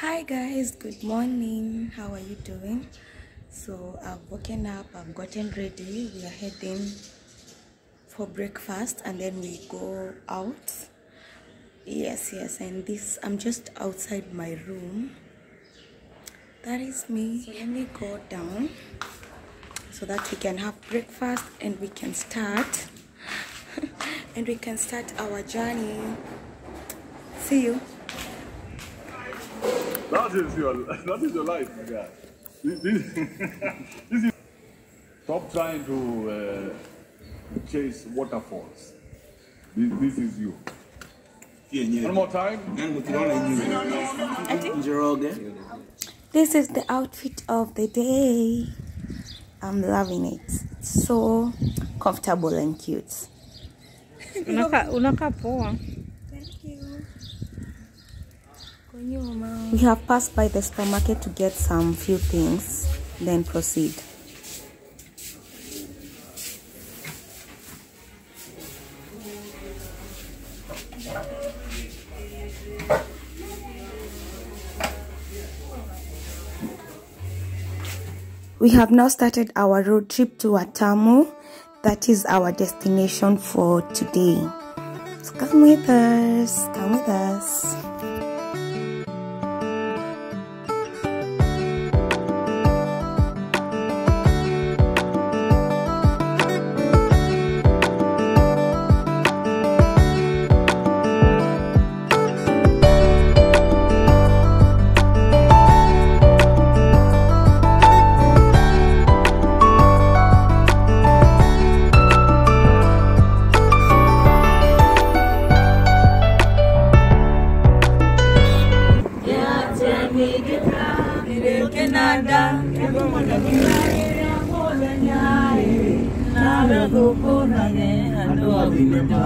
Hi guys, good morning. How are you doing? So I've woken up, I've gotten ready. We are heading for breakfast and then we go out. Yes, yes, and this I'm just outside my room. That is me. So let me go down so that we can have breakfast and we can start and we can start our journey. See you. That is your that is your life, my guy. This, this, this is stop trying to uh, chase waterfalls. This, this is you. One more time. This is the outfit of the day. I'm loving it. It's so comfortable and cute. Unakaa unakaa poa. Thank you. We have passed by the supermarket to get some few things, then proceed. We have now started our road trip to Watamu. That is our destination for today. So come with us. Come with us.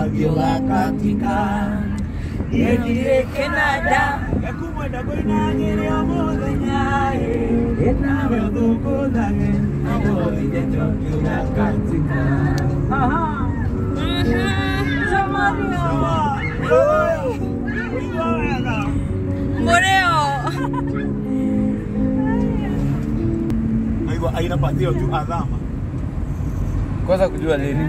wavyola katika yendire kenada yakumwenda koinanyere amothenyae nawe uthukuthage agoithetwavyola katika Mureo. Aigua aina patio tu adhama. Kwanza kujua lini?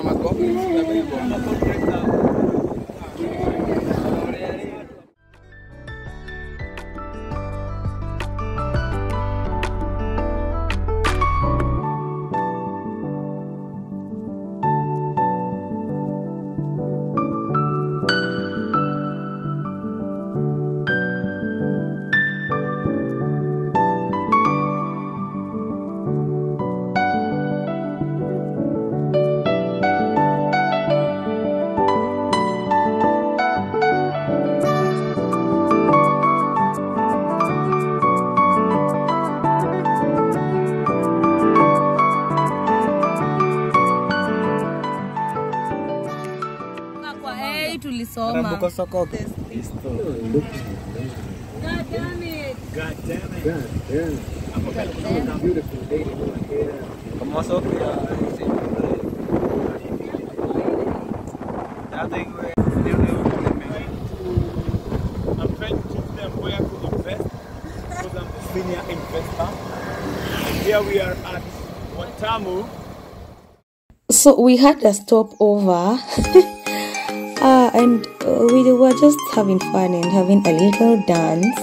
嗯。Tulisoma. Rambuko soko kama soko ya I think we're I'm trying to teach them where to invest because I'm a senior investor. And here we are at Watamu. So we had a stopover, uh, and uh, we were just having fun and having a little dance.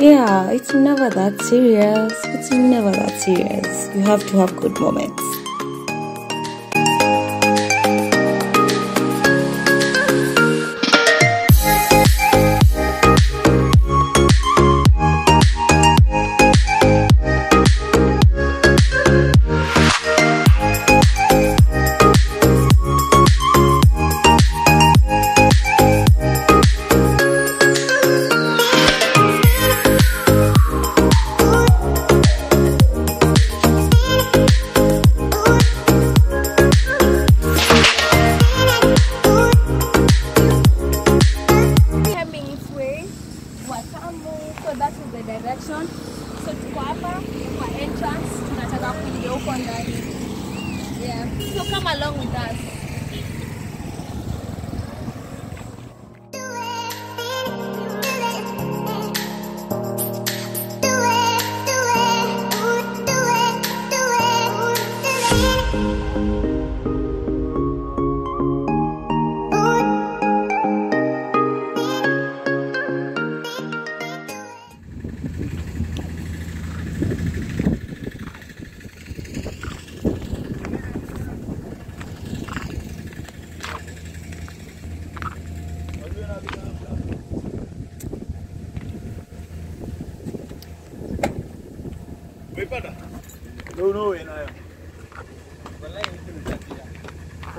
Yeah, it's never that serious. It's never that serious. You have to have good moments.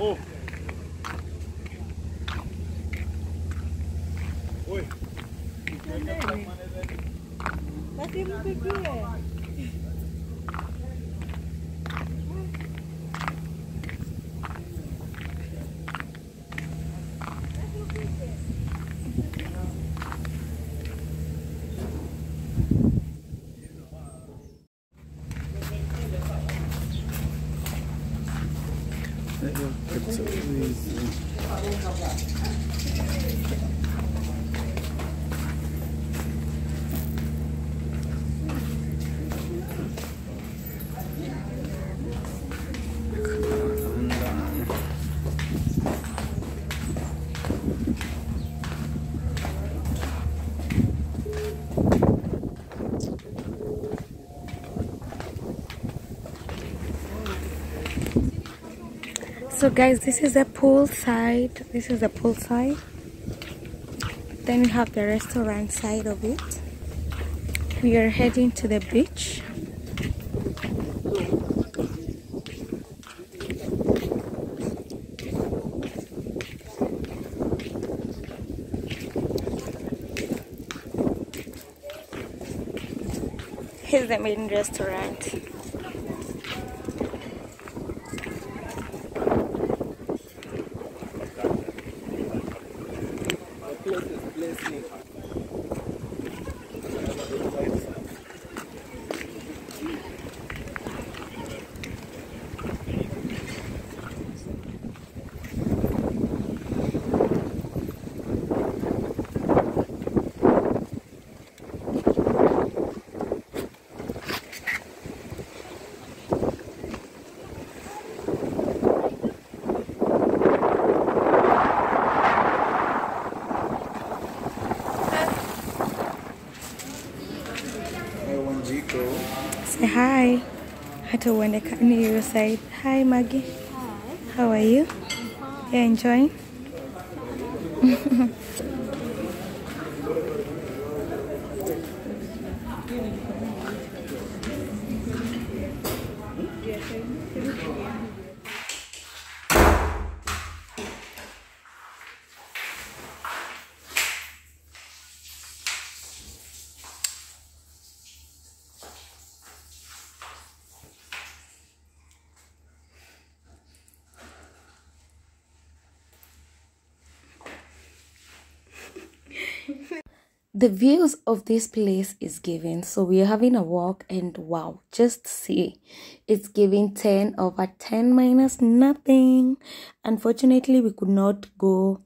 Oh. Oi. So guys, this is the pool side. This is the pool side. Then we have the restaurant side of it. We are heading to the beach. Here's the main restaurant. Say hi. Hata uonekani hiyo side. Hi Maggie. How are you? You enjoying? the views of this place is given so we are having a walk and wow just see. It's giving 10 over 10 minus nothing. Unfortunately we could not go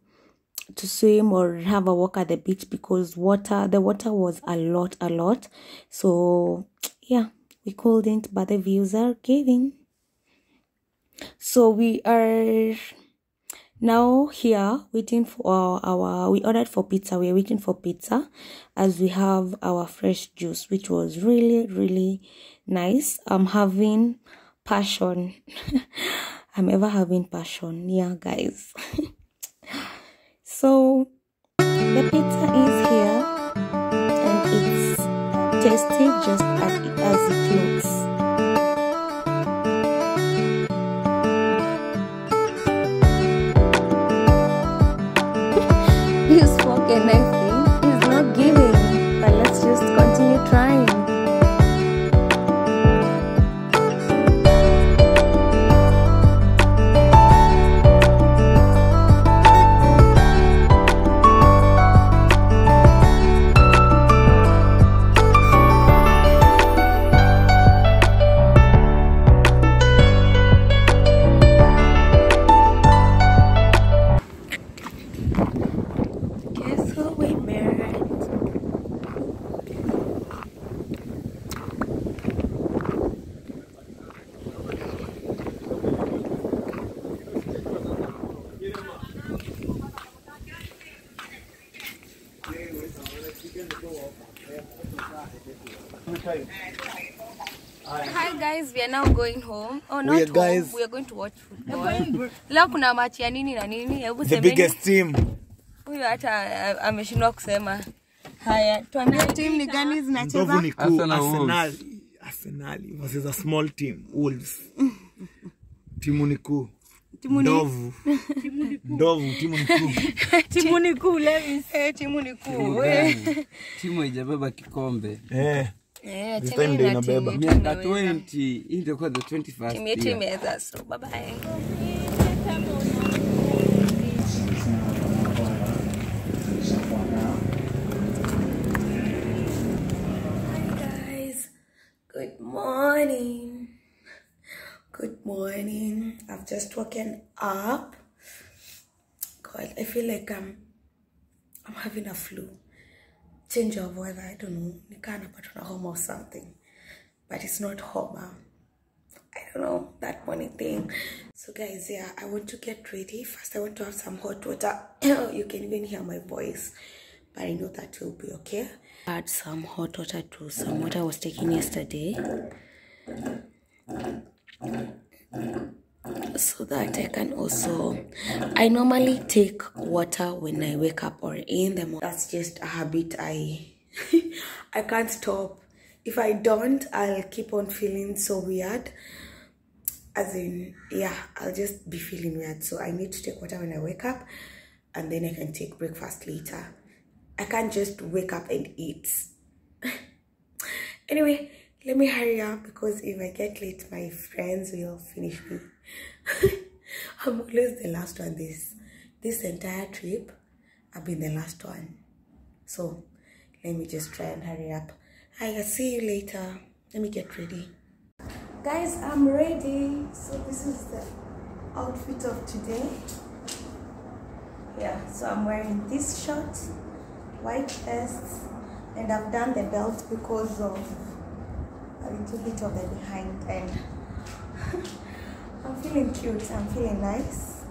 to swim or have a walk at the beach because water the water was a lot a lot. So yeah we couldn't but the views are giving so we are now here waiting for uh, our we ordered for pizza. We are waiting for pizza as we have our fresh juice which was really really nice. I'm having passion. I'm ever having passion. Yeah guys. So the pizza is here and it's tasty just as it looks guys, we are now going home. Oh, not We are home. guys- We are going to watch football. Leo kuna match ya nini na nini? Hebu The biggest team. Huyu hata ah, ameshindwa kusema. Haya, tuambie timu ni gani zinacheza? ni. Arsenal Arsenal. Versus a small team, Wolves. Timu ni kuu. Ndovu. Ndovu, timu ni kuu. timu ni kuu Levis. timu ni kuu timu haijabeba kikombe Eh, Eh, This timu time ndio ina inabeba. miaka 20 hii itakuwa the 21st timu yetu year. imeweza so bye bye Hi guys, good morning. Good morning. I've just woken up. God, I feel like I'm I'm having a flu. Change of weather, I don't know. Ni kana napatwa na homa or something. But it's not homa. Um, I don't know that morning thing. So guys, yeah, I want to get ready. First, I want to have some hot water. you can even hear my voice, but I know that will be okay. Add some hot water to some water I was taking yesterday, so that I can also. I normally take water when I wake up or in the morning. That's just a habit I I can't stop. If I don't, I'll keep on feeling so weird as in yeah i'll just be feeling weird so i need to take water when i wake up and then i can take breakfast later i can't just wake up and eat anyway let me hurry up because if i get late my friends will finish me i'm always the last one. This this entire trip i've been the last one. So let me just try and hurry up. I'll see you later. Let me get ready. Guys i'm ready. So this is the outfit of today. Yeah so i'm wearing this shirt white vest and i've done the belt because of a little bit of the behind and i'm feeling cute i'm feeling nice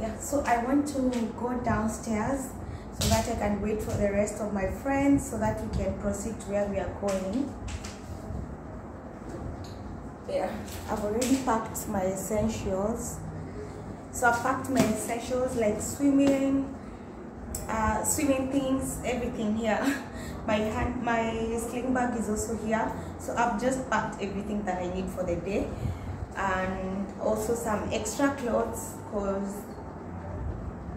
yeah so i want to go downstairs so that I can wait for the rest of my friends so that we can proceed to where we are going. Yeah, I've already packed my essentials. So I've packed my essentials like swimming, uh, swimming things, everything here. My hand, my sling bag is also here. So I've just packed everything that I need for the day, and also some extra clothes because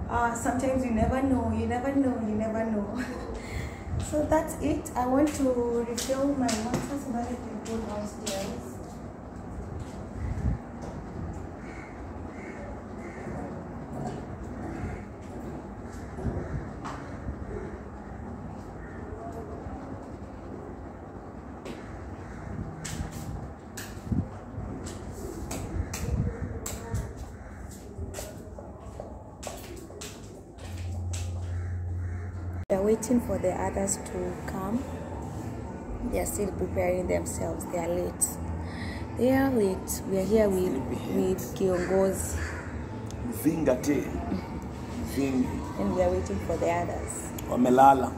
uh, sometimes you never know, you never know, you never know. so that's it. I want to refill my water so that I can go downstairs. They're waiting for the others to come. They are still preparing themselves. They are late. They are late. We are here with, with Kiongozi Vingate. Ving. and we are waiting for the others. Wamelala.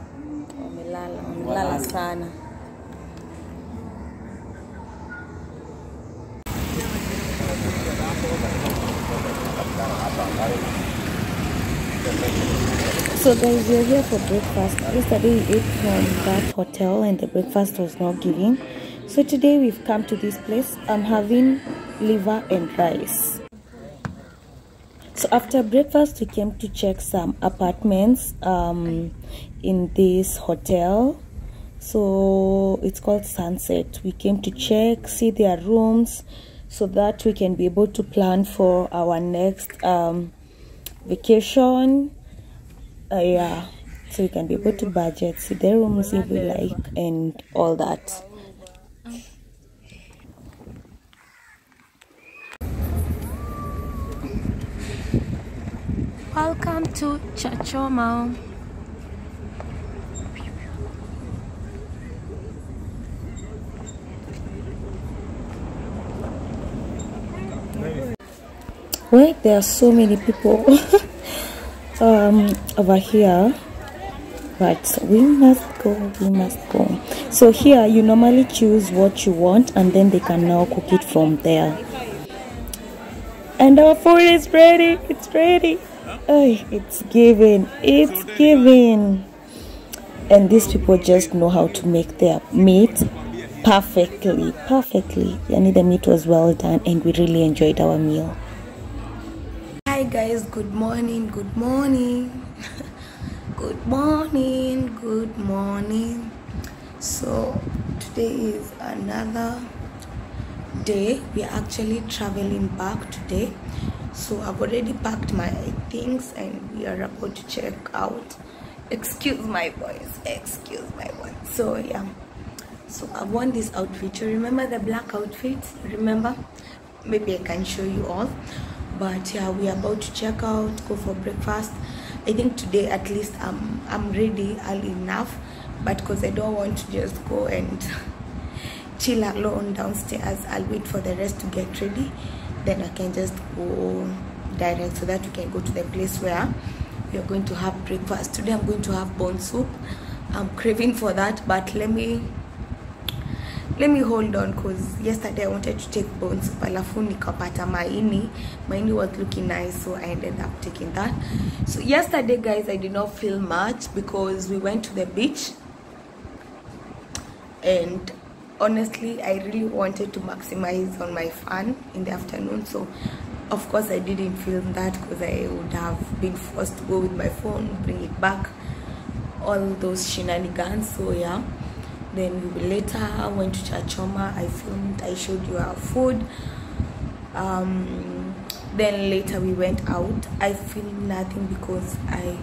Wamelala, wamelala sana. So guys, we are here for breakfast. Yesterday we ate from that hotel and the breakfast was not giving. So today we've come to this place. I'm having liver and rice. So after breakfast, we came to check some apartments um, in this hotel. So it's called Sunset. We came to check, see their rooms, so that we can be able to plan for our next um, vacation. Uh, yeah, so we can be able to budget, see their rooms if we like, and all that. Welcome to Char Choma. Wait, there are so many people um, over here, but we must go. We must go. So here, you normally choose what you want, and then they can now cook it from there. And our food is ready. It's ready. Oh, it's giving. It's giving. and these people just know how to make their meat perfectly perfectly yani the meat was well done and we really enjoyed our meal guys. Good morning good morning. Good morning good morning. So today is another day. We are actually traveling back today. So i've already packed my things and we are about to check out. Excuse my voice excuse my voice. So yeah. So i want this outfit. You remember the black outfit? Remember? Maybe i can show you all but yeah we are about to check out go for breakfast. I think today at least i'm i'm ready early enough but because i don't want to just go and chill alone downstairs. I'll wait for the rest to get ready. Then i can just go direct so that we can go to the place where we are going to have breakfast. Today i'm going to have bone soup. I'm craving for that but let me let me hold on because yesterday i wanted to take bone soup alafu nikapata maini. Maini was looking nice so i ended up taking that. So yesterday guys i did not feel much because we went to the beach. And honestly i really wanted to maximize on my fun in the afternoon. So of course i didn't film that because i would have been forced to go with my phone bring it back all those shenanigans. So yeah then we later went to Char Choma i filmed i showed you our food. Um then later we went out. I feel nothing because i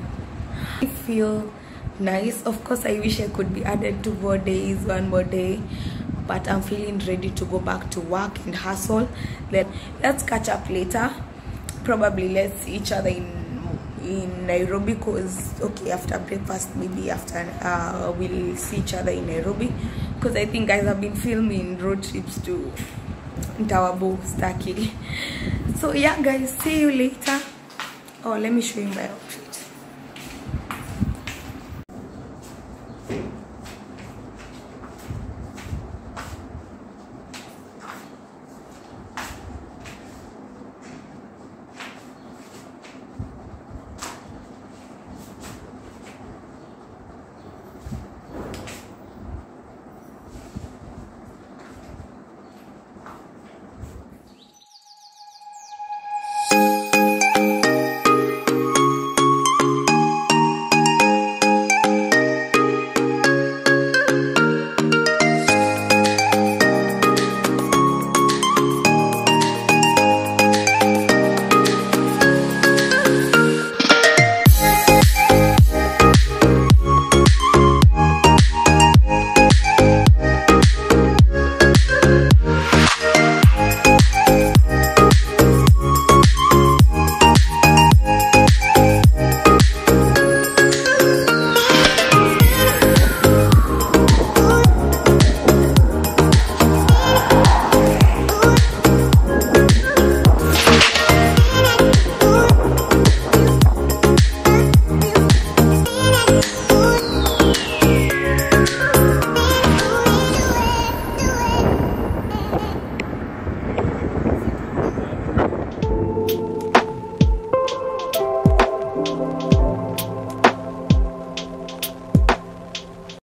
I feel nice. Of course i wish i could be added two more days one more day but i'm feeling ready to go back to work and hustle. Then let's catch up later. Probably let's see each other in in nairobi because okay after breakfast maybe after uh we'll see each other in nairobi because i think guys have been filming road trips to Ntawabo, Staki. So yeah, guys, see you later. Oh, let me show you my outfit.